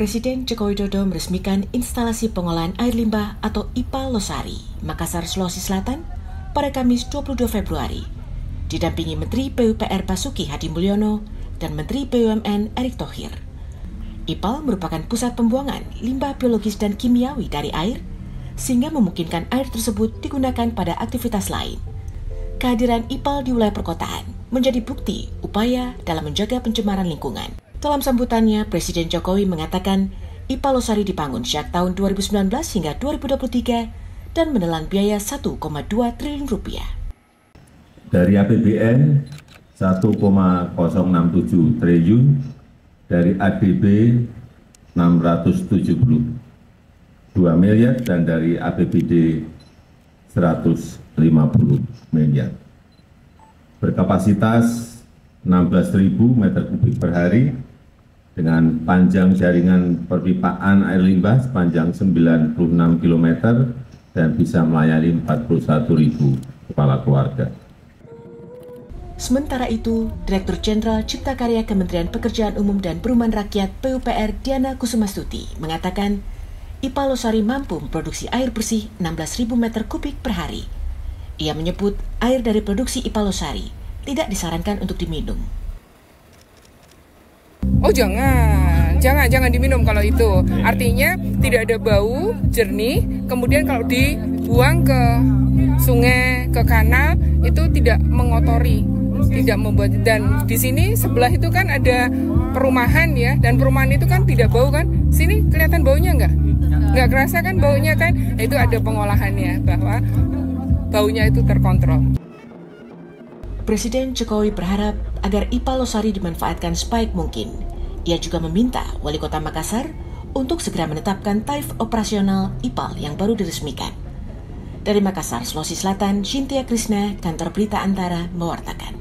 Presiden Joko Widodo meresmikan instalasi pengolahan air limbah atau IPA Losari, Makassar, Sulawesi Selatan pada Kamis 22 Februari, didampingi Menteri PUPR Basuki Hadi Mulyono dan Menteri BUMN Erick Thohir. IPAL merupakan pusat pembuangan limbah biologis dan kimiawi dari air, sehingga memungkinkan air tersebut digunakan pada aktivitas lain. Kehadiran IPAL di wilayah perkotaan menjadi bukti upaya dalam menjaga pencemaran lingkungan. Dalam sambutannya, Presiden Jokowi mengatakan IPA Losari dibangun sejak tahun 2019 hingga 2023 dan menelan biaya 1,2 triliun rupiah. Dari APBN 1,067 triliun, dari ADB 672 miliar dan dari APBD 150 miliar. Berkapasitas 16.000 meter kubik per hari dengan panjang jaringan perpipaan air limbah sepanjang 96 km dan bisa melayani 41.000 kepala keluarga. Sementara itu, Direktur Jenderal Cipta Karya Kementerian Pekerjaan Umum dan Perumahan Rakyat PUPR Diana Kusumastuti mengatakan IPA Losari mampu memproduksi air bersih 16.000 meter kubik per hari. Ia menyebut air dari produksi IPA Losari tidak disarankan untuk diminum. Oh jangan, jangan, jangan diminum kalau itu. Artinya tidak ada bau, jernih. Kemudian kalau dibuang ke sungai, ke kanal itu tidak mengotori, tidak membuat. Dan di sini sebelah itu kan ada perumahan ya, dan perumahan itu kan tidak bau kan. Sini kelihatan baunya nggak? Nggak kerasa kan baunya kan? Itu ada pengolahannya bahwa baunya itu terkontrol. Presiden Jokowi berharap agar IPA Losari dimanfaatkan sebaik mungkin. Ia juga meminta Wali Kota Makassar untuk segera menetapkan tarif operasional IPAL yang baru diresmikan. Dari Makassar, Sulawesi Selatan, Cynthia Krishna, Kantor Berita Antara, mewartakan.